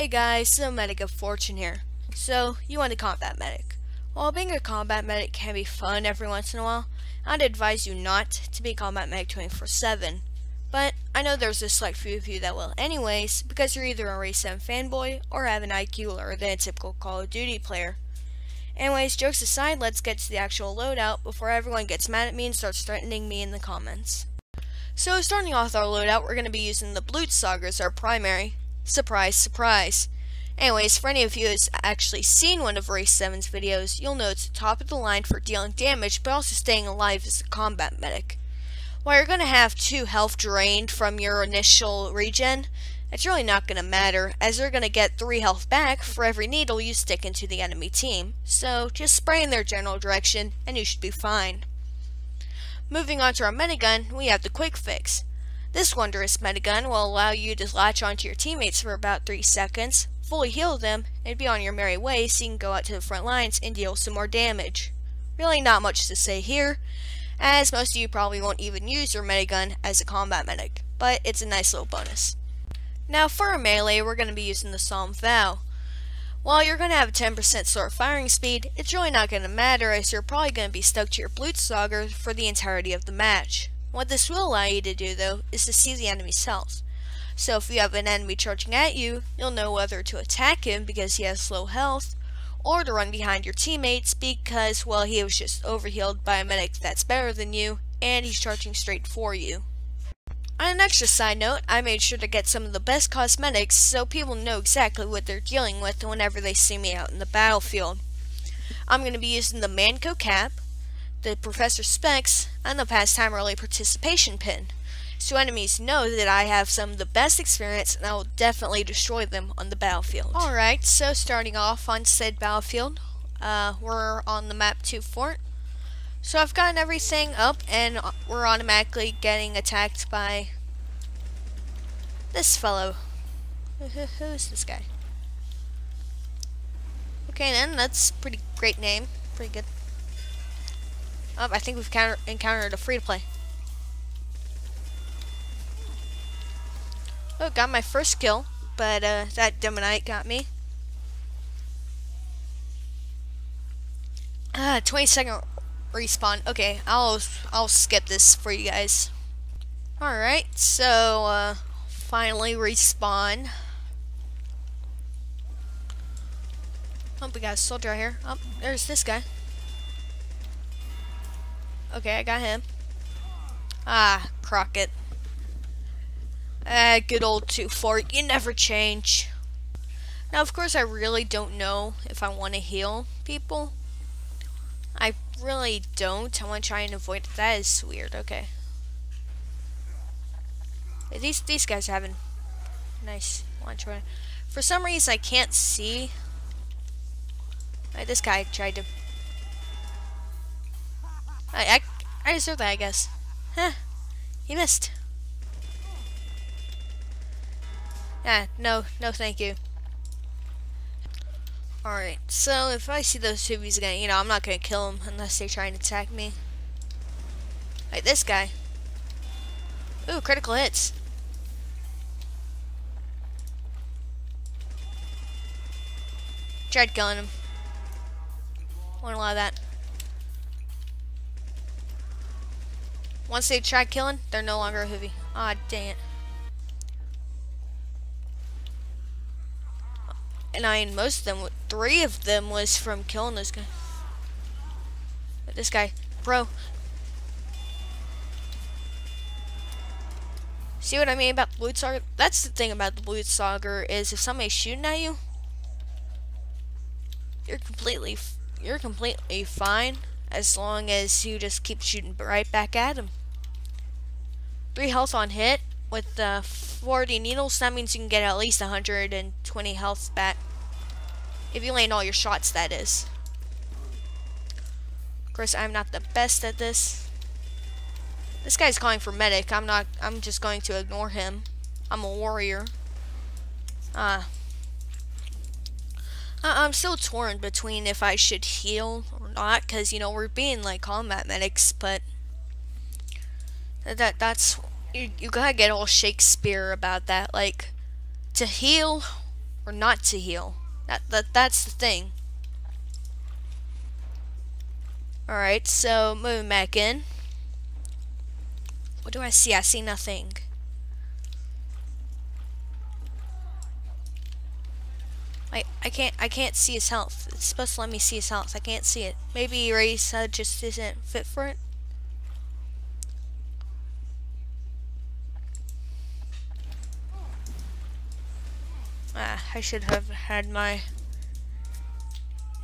Hey guys, the Medic of Fortune here. So, you want a combat medic. While being a combat medic can be fun every once in a while, I'd advise you not to be a combat medic 24-7. But, I know there's a select few of you that will anyways, because you're either a Race 7 fanboy, or have an IQ lower than a typical Call of Duty player. Anyways, jokes aside, let's get to the actual loadout before everyone gets mad at me and starts threatening me in the comments. So, starting off our loadout, we're going to be using the Blutsauger as our primary, Surprise, surprise. Anyways, for any of you who's actually seen one of Race 7's videos, you'll know it's top of the line for dealing damage, but also staying alive as a combat medic. While you're going to have 2 health drained from your initial regen, it's really not going to matter, as you're going to get 3 health back for every needle you stick into the enemy team. So, just spray in their general direction, and you should be fine. Moving on to our minigun, we have the Quick Fix. This wondrous minigun will allow you to latch onto your teammates for about 3 seconds, fully heal them, and be on your merry way so you can go out to the front lines and deal some more damage. Really not much to say here, as most of you probably won't even use your minigun as a combat medic, but it's a nice little bonus. Now for our melee, we're going to be using the Solemn Vow. While you're going to have a 10% slower firing speed, it's really not going to matter as you're probably going to be stuck to your Blutsauger for the entirety of the match. What this will allow you to do, though, is to see the enemy's health. So if you have an enemy charging at you, you'll know whether to attack him because he has low health, or to run behind your teammates because, well, he was just overhealed by a medic that's better than you, and he's charging straight for you. On an extra side note, I made sure to get some of the best cosmetics so people know exactly what they're dealing with whenever they see me out in the battlefield. I'm going to be using the Mann Co. Cap, the Professor Speks, and the Pastime Early Participation pin, so enemies know that I have some of the best experience and I will definitely destroy them on the battlefield. Alright, so starting off on said battlefield, uh, we're on the map 2 fort. So I've gotten everything up and we're automatically getting attacked by this fellow. Who's this guy? Okay then, that's pretty great name. Pretty good. I think we've encountered a free-to-play. Oh, got my first kill, but uh, that demoknight got me. Ah, 20 second respawn. Okay, I'll I'll skip this for you guys. Alright, so uh, finally respawn. Oh, we got a soldier here. Oh, there's this guy. Okay, I got him. Ah, Crockett. Ah, good old 2 fort. You never change. Now, of course, I really don't know if I want to heal people. I really don't. I want to try and avoid it. That is weird. Okay. These these guys are having nice lunch. For some reason, I can't see. Right, this guy tried to I, I, I deserve that, I guess. Huh. He missed. Yeah, no, no thank you. Alright, so if I see those two bees again, you know, I'm not gonna kill them unless they try and attack me. Like this guy. Ooh, critical hits. Tried killing him. Won't allow that. Once they try killing, they're no longer a hoovy. Ah, dang it. And I mean, most of them, three of them was from killing this guy. This guy, bro. See what I mean about the Blutsauger? That's the thing about the Blutsauger is if somebody's shooting at you, you're completely, you're completely fine as long as you just keep shooting right back at them. 3 health on hit with the 40 needles. That means you can get at least 120 health back. If you land all your shots, that is. Of course, I'm not the best at this. This guy's calling for medic. I'm not, I'm just going to ignore him. I'm a warrior. Ah. Uh, I'm still torn between if I should heal or not, because, you know, we're being, like, combat medics, but that that's you, you gotta get all Shakespeare about that. Like to heal or not to heal. That, that That's the thing. Alright, so moving back in. What do I see? I see nothing. I I can't I can't see his health. It's supposed to let me see his health. I can't see it. Maybe uh, just isn't fit for it. Ah, I should have had my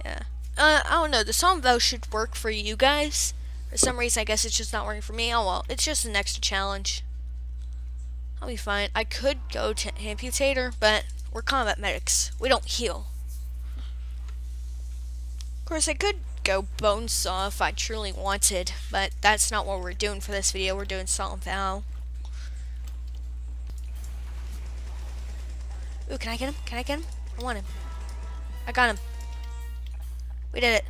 yeah. Uh, I don't know. The song though should work for you guys. For some reason, I guess it's just not working for me. Oh well, it's just an extra challenge. I'll be fine. I could go to Amputator, but we're combat medics. We don't heal. Of course, I could go Bone Saw if I truly wanted, but that's not what we're doing for this video. We're doing and Vow. Ooh, can I get him? Can I get him? I want him. I got him. We did it.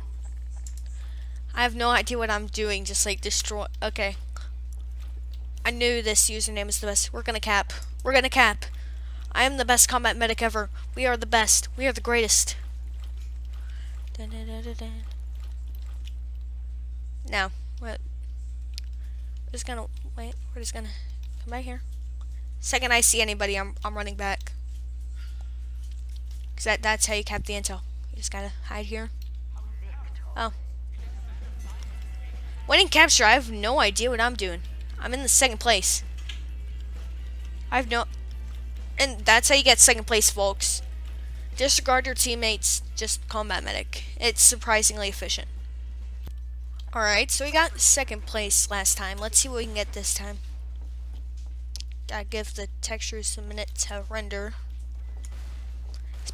I have no idea what I'm doing, just like destroy. Okay. I knew this username was the best. We're gonna cap. We're gonna cap. I am the best combat medic ever. We are the best. We are the greatest. Dun, dun, dun, now, what? We're just gonna wait. We're just gonna come back here. Second I see anybody, I'm I'm running back. Cause that that's how you cap the intel. You just gotta hide here. Oh. Winning capture. I have no idea what I'm doing. I'm in the second place. I have no and that's how you get second place, folks. Disregard your teammates, just combat medic. It's surprisingly efficient. Alright, so we got second place last time. Let's see what we can get this time. Gotta give the textures a minute to render.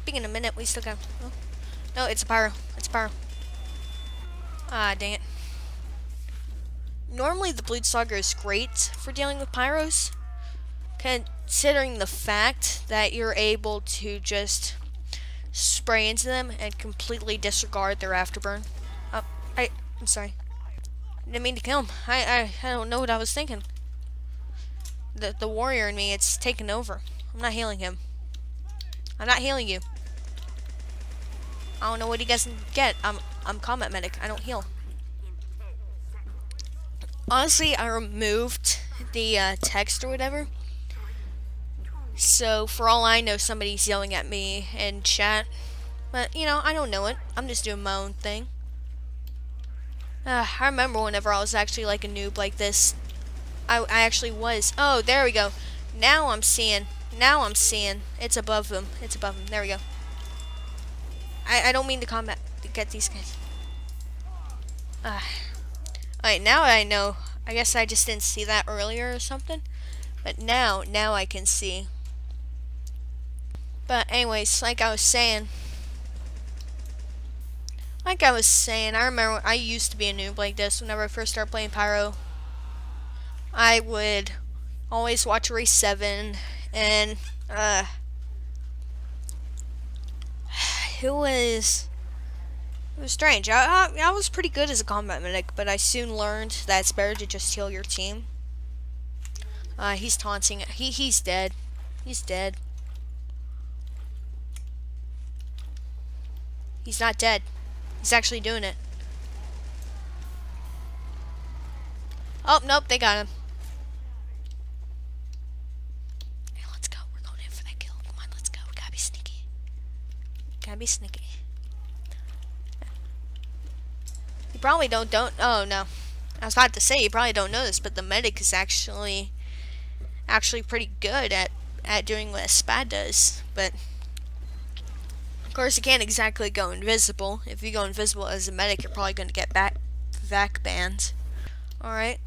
Speaking a minute, we still got... Oh. No, it's a pyro. It's a pyro. Ah, dang it. Normally, the Blutsauger is great for dealing with pyros considering the fact that you're able to just spray into them and completely disregard their afterburn. Oh, I, I'm sorry. Didn't mean to kill him. I, I, I don't know what I was thinking. The, the warrior in me, it's taken over. I'm not healing him. I'm not healing you. I don't know what he doesn't get. I'm, I'm combat medic. I don't heal. Honestly, I removed the uh, text or whatever so, for all I know, somebody's yelling at me in chat. But, you know, I don't know it. I'm just doing my own thing. Uh, I remember whenever I was actually like a noob like this. I, I actually was. Oh, there we go. Now I'm seeing. Now I'm seeing. It's above them. It's above them. There we go. I, I don't mean to combat to get these guys. Uh, Alright, now I know. I guess I just didn't see that earlier or something. But now, now I can see. But anyways, like I was saying, like I was saying, I remember I used to be a noob like this whenever I first started playing Pyro. I would always watch Race 7 and uh it was it was strange. I, I, I was pretty good as a combat medic, but I soon learned that it's better to just heal your team. Uh, he's taunting. He he's dead. He's dead. He's not dead. He's actually doing it. Oh, nope, they got him. Hey, let's go. We're going in for that kill. Come on, let's go. We gotta be sneaky. Gotta be sneaky. You probably don't, don't, oh no. I was about to say, you probably don't know this, but the medic is actually, actually pretty good at, at doing what a SPAD does, but of course, you can't exactly go invisible. If you go invisible as a medic, you're probably going to get back vac banned. Alright.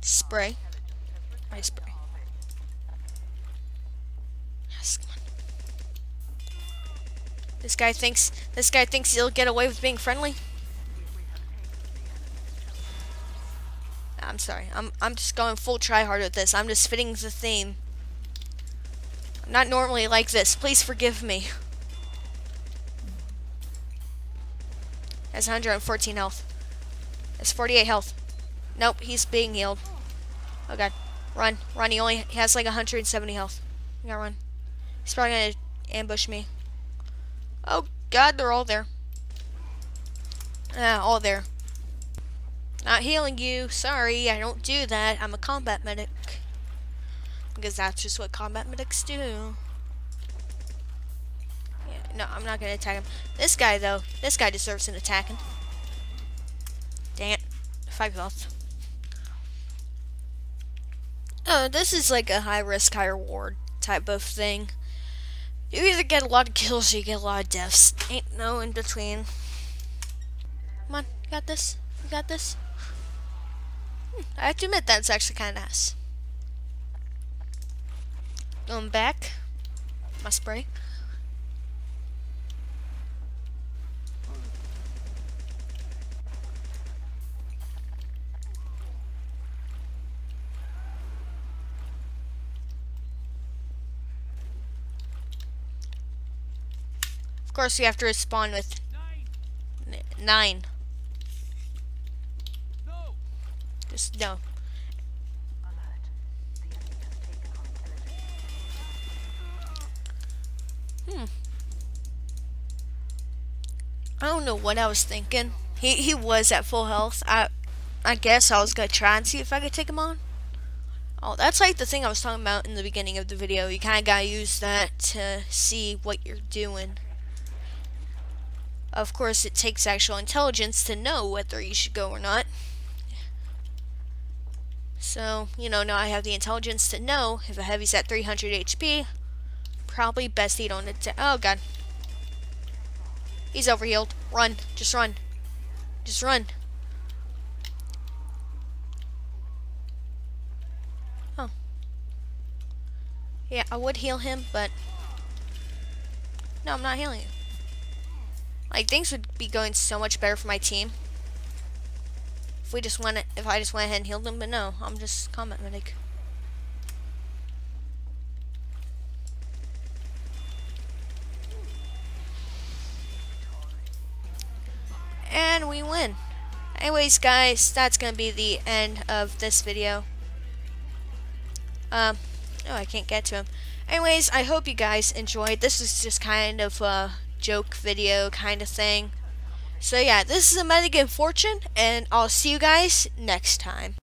Spray. I spray. Yes, come. This guy thinks this guy thinks he'll get away with being friendly. I'm sorry. I'm I'm just going full try hard with this. I'm just fitting the theme. Not normally like this. Please forgive me. Has 114 health. Has 48 health. Nope, he's being healed. Oh god. Run. Run. He only has like 170 health. You gotta run. He's probably gonna ambush me. Oh god, they're all there. Ah, all there. Not healing you. Sorry, I don't do that. I'm a combat medic. Because that's just what combat medics do. Yeah, no, I'm not going to attack him. This guy, though, this guy deserves an attacking. Dang it. Five health. Oh, this is like a high risk, high reward type of thing. You either get a lot of kills or you get a lot of deaths. Ain't no in between. Come on, you got this? You got this? Hmm, I have to admit that's actually kind of nice. Going back. My spray. Of course, you have to respond with nine. Just no. Hmm. I don't know what I was thinking. He he was at full health. I I guess I was gonna try and see if I could take him on. Oh, that's like the thing I was talking about in the beginning of the video. You kind of gotta use that to see what you're doing. Of course, it takes actual intelligence to know whether you should go or not. So, you know, now I have the intelligence to know if a heavy's at 300 HP, probably best he don't attack. Oh, God. He's overhealed. Run. Just run. Just run. Oh. Yeah, I would heal him, but... No, I'm not healing him. Like, things would be going so much better for my team. If we just went, if I just went ahead and healed them, but no, I'm just combat medic. And we win. Anyways, guys, that's to be the end of this video. Um, oh, I can't get to him. Anyways, I hope you guys enjoyed. This is just kind of a joke video kind of thing. So yeah, this is a Medic Fortune, and I'll see you guys next time.